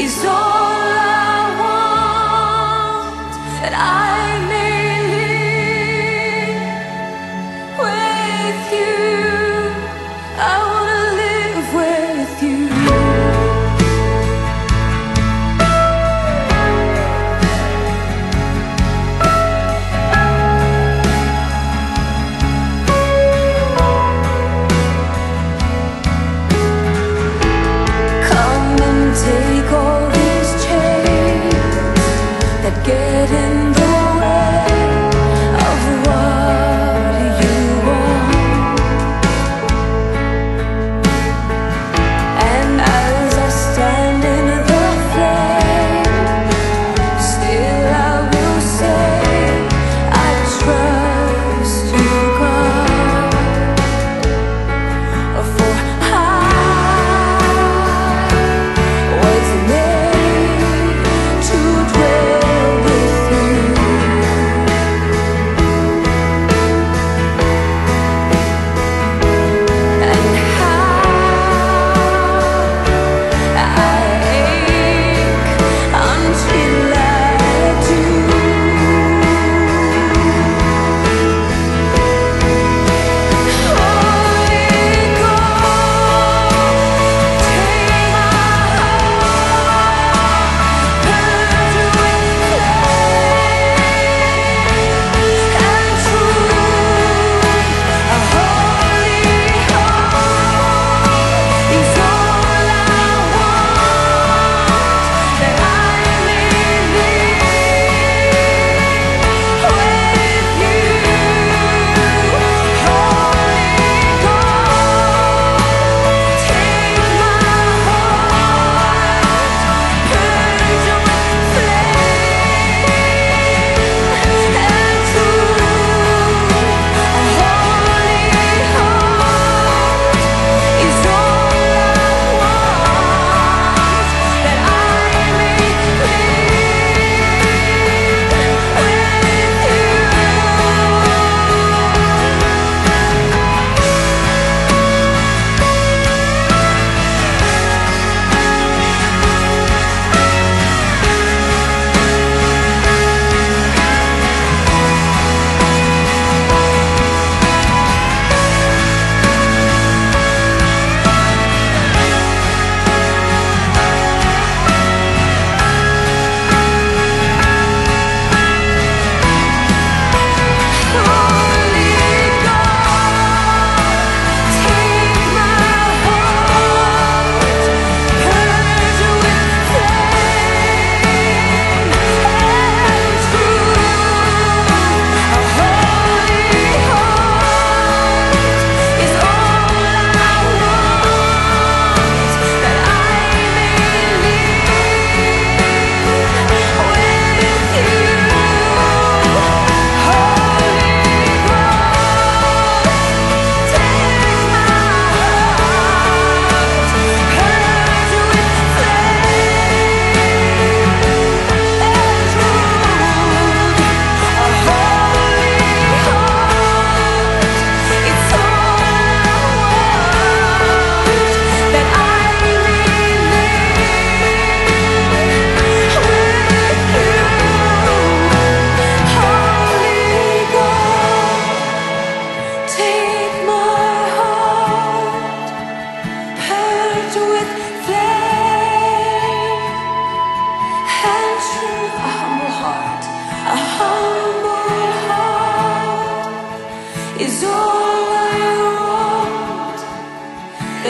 is all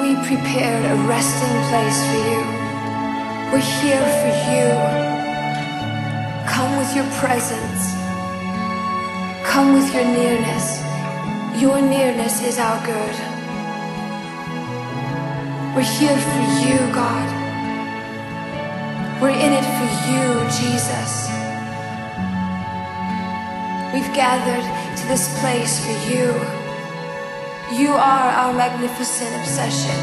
we prepared a resting place for you. We're here for you. Come with your presence. Come with your nearness. Your nearness is our good. We're here for you, God. We're in it for you, Jesus. We've gathered to this place for you. You are our magnificent obsession.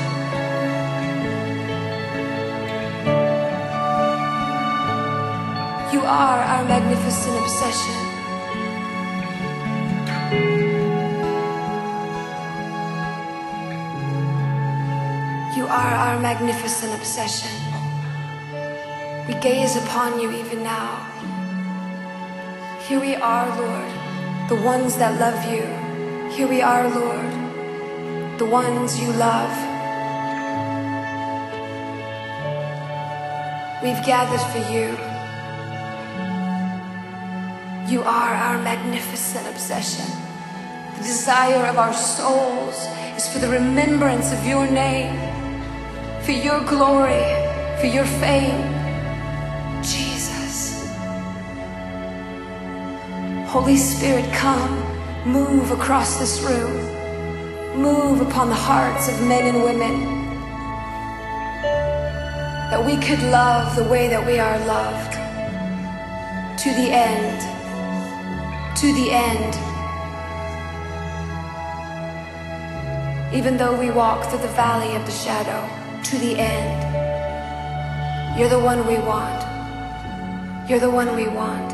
You are our magnificent obsession. You are our magnificent obsession. We gaze upon you even now. Here we are, Lord, the ones that love you. Here we are, Lord, the ones you love. We've gathered for you. You are our magnificent obsession. The desire of our souls is for the remembrance of your name, for your glory, for your fame. Jesus. Holy Spirit, come, move across this room, move upon the hearts of men and women that we could love the way that we are loved to the end, to the end. Even though we walk through the valley of the shadow, to the end. You're the one we want. You're the one we want.